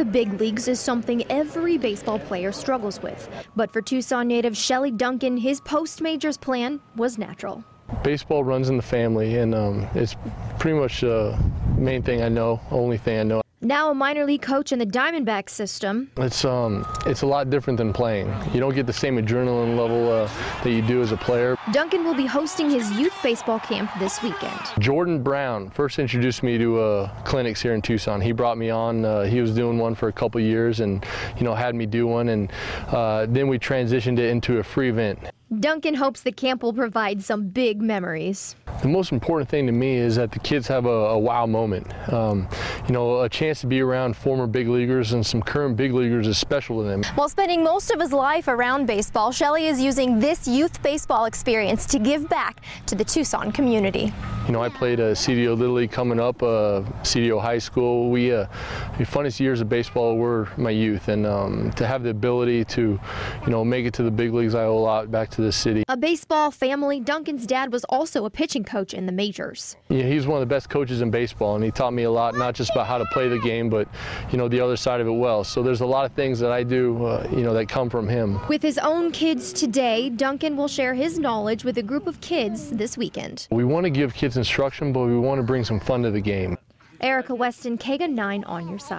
the big leagues is something every baseball player struggles with. But for Tucson native Shelley Duncan, his post-majors plan was natural. Baseball runs in the family, and um, it's pretty much the main thing I know, only thing I know. Now a minor league coach in the Diamondback system. It's um, it's a lot different than playing. You don't get the same adrenaline level uh, that you do as a player. Duncan will be hosting his youth baseball camp this weekend. Jordan Brown first introduced me to uh, clinics here in Tucson. He brought me on. Uh, he was doing one for a couple years, and you know had me do one, and uh, then we transitioned it into a free event. Duncan hopes the camp will provide some big memories. The most important thing to me is that the kids have a, a wow moment. Um, you know, a chance to be around former big leaguers and some current big leaguers is special to them. While spending most of his life around baseball, Shelley is using this youth baseball experience to give back to the Tucson community. You know, I played a CDO Little League coming up, uh, CDO High School. We, uh, the funnest years of baseball were my youth, and um, to have the ability to, you know, make it to the big leagues, I owe a lot back to the city. A baseball family, Duncan's dad was also a pitching coach in the majors. Yeah, he's one of the best coaches in baseball, and he taught me a lot, not just about how to play the game, but you know the other side of it well. So there's a lot of things that I do, uh, you know, that come from him. With his own kids today, Duncan will share his knowledge with a group of kids this weekend. We want to give kids instruction, but we want to bring some fun to the game. Erica Weston, KGUN 9 on your side.